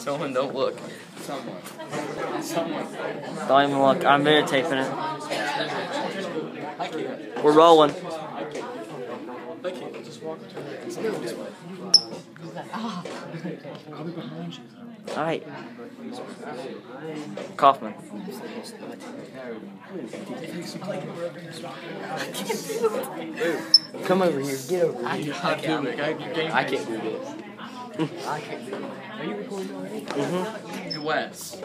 Someone don't look. Someone. Someone. Don't even look. I'm videotaping it. We're rolling. I can't. I can't. Just walk to it. Someone this way. I'll be behind you. Alright. Kaufman. Come over here. Get over I here. can't do it. I, I can't do this. I can't do it. Are you recording already? hmm Hey, Wes.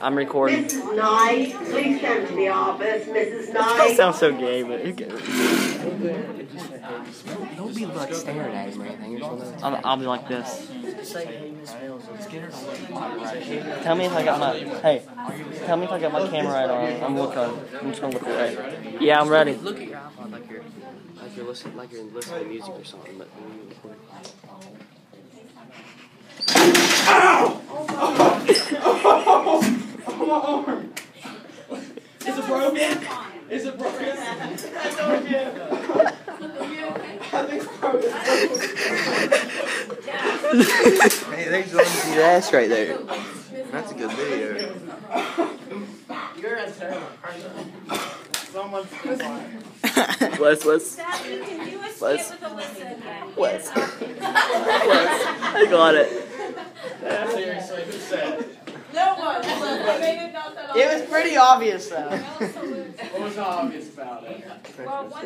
I'm recording. Mrs. Knight, please come to the office. Mrs. That Knight. sounds so gay, but who cares? Don't be like staring at him or anything. I'll, I'll be like this. Tell me if I got my hey. Tell me if I got my camera right on. I'm looking. I'm just gonna look away. Yeah, I'm ready. Look at your iPod like you're like you're listening like you're listening to music or something, but when you record. Is it broken? Is it broken? I know again. I think it's broken. Hey, there's one see your ass right there. That's a good video. You're a terrible Someone's Wes, Wes, Daddy, can you escape Let's- with Alyssa? Wes. Wes. I got it. Seriously, who said? No one. I made it not that It was pretty obvious though. What was obvious about it? Well, one